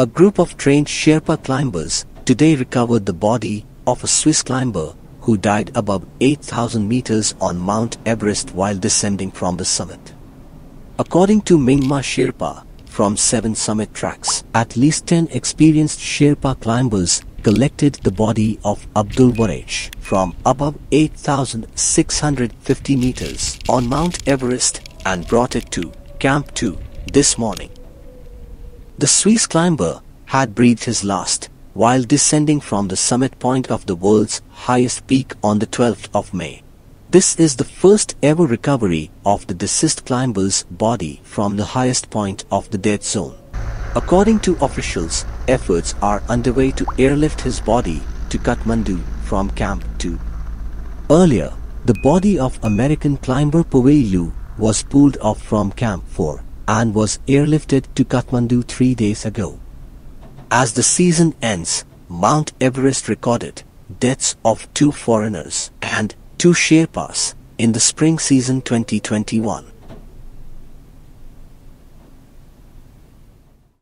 A group of trained Sherpa climbers today recovered the body of a Swiss climber who died above 8,000 meters on Mount Everest while descending from the summit. According to Mingma Sherpa, from Seven Summit Treks, at least 10 experienced Sherpa climbers collected the body of Abdul Waraich from above 8,650 meters on Mount Everest and brought it to Camp 2 this morning. The Swiss climber had breathed his last while descending from the summit point of the world's highest peak on the 12th of May. This is the first ever recovery of the deceased climber's body from the highest point of the dead zone. According to officials, efforts are underway to airlift his body to Kathmandu from Camp 2. Earlier, the body of American climber Puwei Liu was pulled off from Camp 4 and was airlifted to Kathmandu three days ago. As the season ends, Mount Everest recorded deaths of two foreigners and two Sherpas in the spring season 2021.